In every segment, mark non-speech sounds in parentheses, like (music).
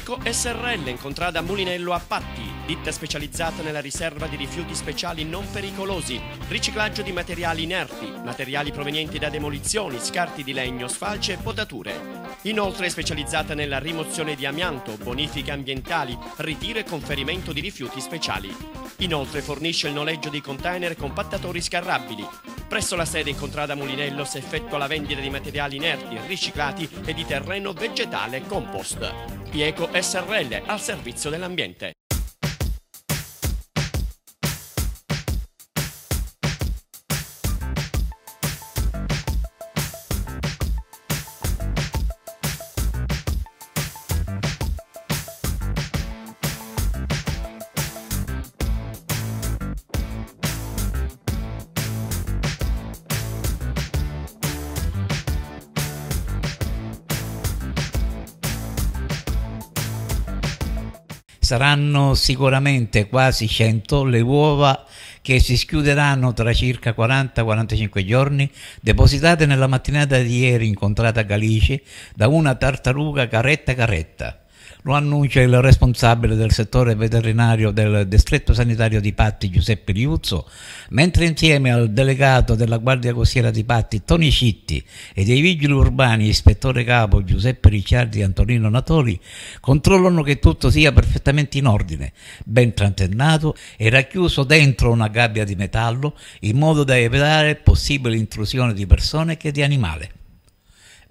P-Eco SRL in contrada Mulinello a Patti, ditta specializzata nella riserva di rifiuti speciali non pericolosi, riciclaggio di materiali inerti, materiali provenienti da demolizioni, scarti di legno, sfalce e potature. Inoltre è specializzata nella rimozione di amianto, bonifiche ambientali, ritiro e conferimento di rifiuti speciali. Inoltre fornisce il noleggio di container compattatori scarrabili. Presso la sede in contrada Mulinello si effettua la vendita di materiali inerti, riciclati e di terreno vegetale compost. Pieco SRL al servizio dell'ambiente. Saranno sicuramente quasi 100 le uova che si schiuderanno tra circa 40-45 giorni, depositate nella mattinata di ieri incontrata a Galice da una tartaruga caretta caretta. Lo annuncia il responsabile del settore veterinario del distretto sanitario di Patti, Giuseppe Liuzzo, mentre insieme al delegato della Guardia Costiera di Patti, Toni Citti, e dei vigili urbani, ispettore capo Giuseppe Ricciardi e Antonino Natoli, controllano che tutto sia perfettamente in ordine, ben trantennato e racchiuso dentro una gabbia di metallo in modo da evitare possibili intrusioni di persone che di animali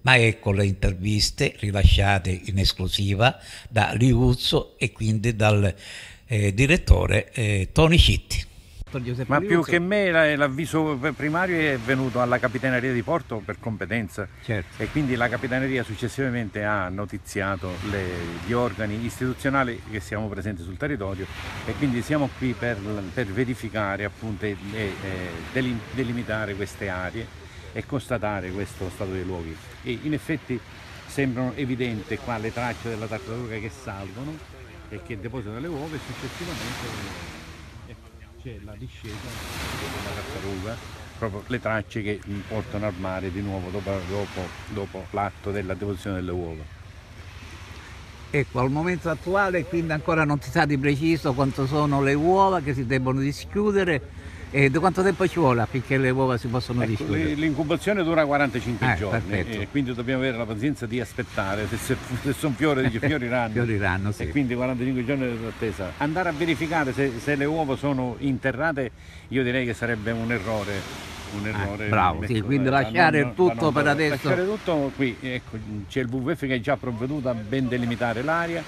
ma ecco le interviste rilasciate in esclusiva da Liuzzo e quindi dal eh, direttore eh, Tony Citti. Ma più che me l'avviso primario è venuto alla Capitaneria di Porto per competenza certo. e quindi la Capitaneria successivamente ha notiziato le, gli organi istituzionali che siamo presenti sul territorio e quindi siamo qui per, per verificare appunto e, e, e delimitare queste aree e constatare questo stato dei luoghi. E in effetti sembrano evidenti qua le tracce della tartaruga che salgono e che depositano le uova e successivamente ecco, c'è la discesa della tartaruga, proprio le tracce che portano al mare di nuovo dopo, dopo, dopo l'atto della deposizione delle uova. Ecco, al momento attuale quindi ancora non si sa di preciso quanto sono le uova che si debbono dischiudere e da quanto tempo ci vuole affinché le uova si possano ecco, dischiudere? L'incubazione dura 45 eh, giorni e quindi dobbiamo avere la pazienza di aspettare, se, se, se sono fiori, (laughs) fioriranno. fioriranno sì. E quindi 45 giorni di attesa. Andare a verificare se, se, le uova sono interrate, io direi che sarebbe un errore. Un ah, errore ah, bravo, sì, quindi lasciare non, tutto non, per adesso. Lasciare tutto qui, ecco, c'è il WWF che è già provveduto a ben delimitare l'area,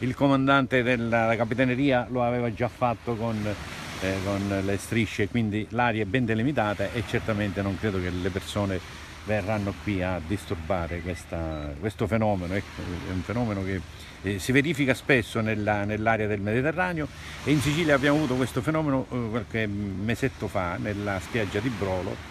il comandante della capitaneria lo aveva già fatto con eh, con le strisce, quindi l'aria è ben delimitata e certamente non credo che le persone verranno qui a disturbare questa, questo fenomeno, ecco, è un fenomeno che eh, si verifica spesso nella, nell'area del Mediterraneo e in Sicilia abbiamo avuto questo fenomeno eh, qualche mesetto fa nella spiaggia di Brolo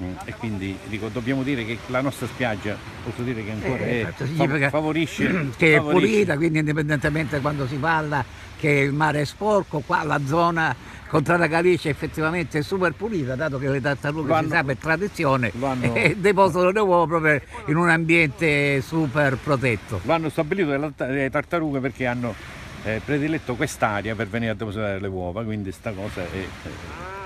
Mm, e quindi dico, dobbiamo dire che la nostra spiaggia, posso dire che ancora eh, è, fa, favorisce (clears throat) che è pulita, quindi indipendentemente quando si parla che il mare è sporco, qua la zona Contrada Galicia effettivamente è super pulita, dato che le tartarughe hanno, si sa per tradizione hanno, e depositano le uova proprio in un ambiente super protetto. Lo hanno stabilito le tartarughe perché hanno eh, prediletto quest'area per venire a depositare le uova, quindi questa cosa è... è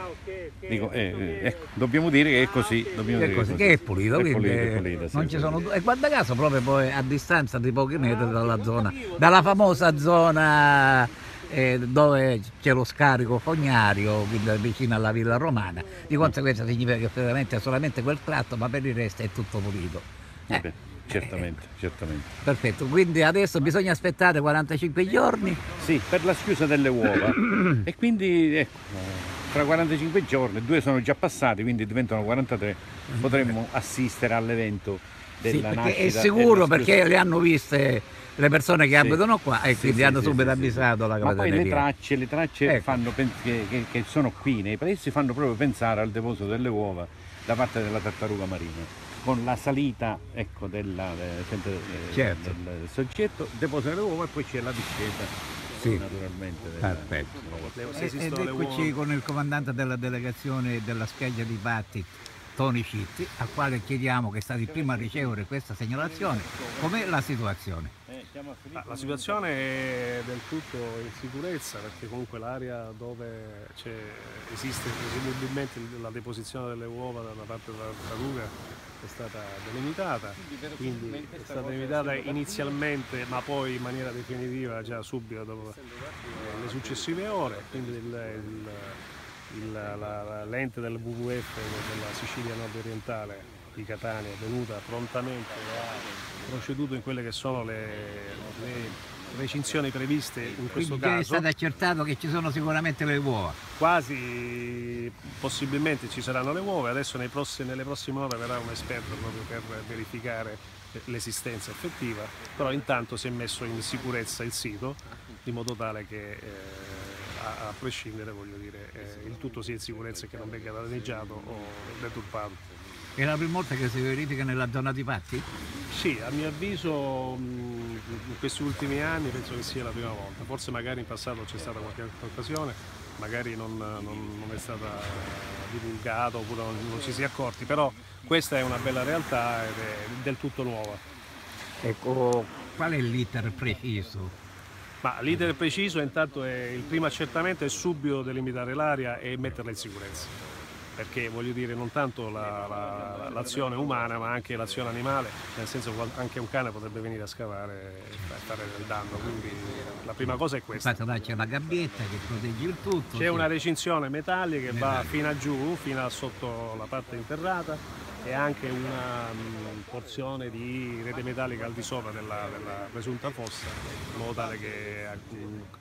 Dico, eh, eh, ecco, dobbiamo dire che è così. È così, che, così. che è pulito, è pulito, è pulito sì, non ci sono, e guarda caso proprio poi a distanza di pochi metri dalla zona, dalla famosa zona eh, dove c'è lo scarico fognario vicino alla villa romana, di conseguenza significa che veramente è solamente quel tratto, ma per il resto è tutto pulito. Eh. certamente, certamente. Perfetto, quindi adesso bisogna aspettare 45 giorni? Sì, per la schiusa delle uova. (coughs) e quindi ecco, tra 45 giorni, due sono già passati, quindi diventano 43, potremmo assistere all'evento della sì, nascita. È sicuro perché le hanno viste le persone che sì. abitano qua e sì, quindi sì, hanno subito avvisato la Ma poi le tracce, le tracce ecco. che, che, che, sono qui nei paesi fanno proprio pensare al deposito delle uova da parte della tartaruga marina. Con la salita ecco, della, sempre, eh, certo. del soggetto, deposita le uova e poi c'è la discesa sì. naturalmente. Perfetto. Ed eccoci con il comandante della delegazione della spiaggia di Batti, Tony Citti, al quale chiediamo che è stato il primo a ricevere questa segnalazione, com'è la situazione? Eh, la situazione è del tutto in sicurezza perché comunque l'area dove esiste presumibilmente la deposizione delle uova da parte della tartaruga è stata delimitata, quindi è stata delimitata inizialmente ma poi in maniera definitiva già subito dopo le successive ore, quindi il, il, l'ente del WWF della Sicilia nord orientale di Catania è venuta prontamente e ha proceduto in quelle che sono le, le recinzioni previste in questo Quindi caso. è stato accertato che ci sono sicuramente le uova? Quasi, possibilmente ci saranno le uova, adesso prossimi, nelle prossime ore verrà un esperto proprio per verificare l'esistenza effettiva, però intanto si è messo in sicurezza il sito in modo tale che eh, a, a, prescindere dire, eh, il tutto sia in sicurezza e che non venga danneggiato o deturpato. È la prima volta che si verifica nella zona di Patti? Sì, a mio avviso in questi ultimi anni penso che sia la prima volta, forse magari in passato c'è stata qualche altra occasione, magari non, non, non è stata divulgata oppure non, non, ci si è accorti, però questa è una bella realtà ed è del tutto nuova. Ecco, qual è l'iter preciso? Ma l'iter preciso intanto è il primo accertamento è subito delimitare l'area e metterla in sicurezza perché voglio dire non tanto l'azione la, la, umana ma anche l'azione animale, nel senso che anche un cane potrebbe venire a scavare e fare del danno, quindi la prima cosa è questa. Infatti c'è una gabbietta che protegge il tutto. C'è sì. una recinzione metallica che va fino a giù, fino a sotto la parte interrata e anche una um, porzione di rete metallica al di sopra della, della, presunta fossa in modo tale che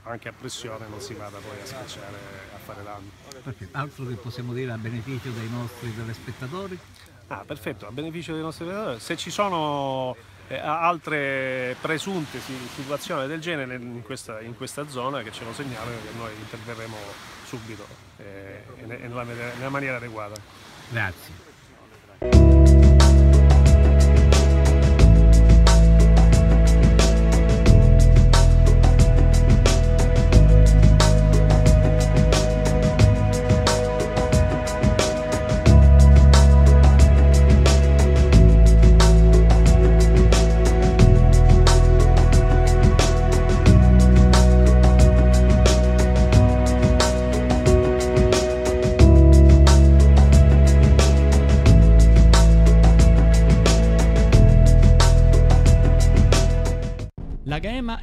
anche a pressione non si vada poi a schiacciare a fare danno. Perfetto. Altro che possiamo dire a beneficio dei nostri telespettatori? Ah, perfetto, a beneficio dei nostri telespettatori. Se ci sono eh, altre presunte situazioni del genere in questa, in questa, zona che ce lo segnalano che noi interverremo subito eh, nella, nella maniera adeguata. Grazie.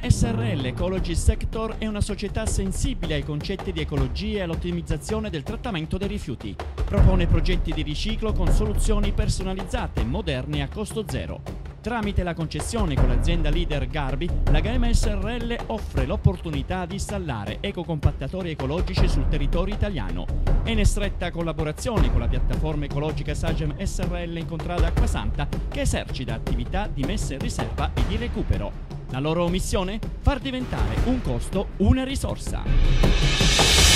SRL Ecology Sector è una società sensibile ai concetti di ecologia e all'ottimizzazione del trattamento dei rifiuti. Propone progetti di riciclo con soluzioni personalizzate, moderne e a costo zero. Tramite la concessione con l'azienda leader Garbi, la Gaema SRL offre l'opportunità di installare ecocompattatori ecologici sul territorio italiano. È in stretta collaborazione con la piattaforma ecologica Sagem SRL in contrada Acquasanta che esercita attività di messa in riserva e di recupero. La loro missione? Far diventare un costo una risorsa.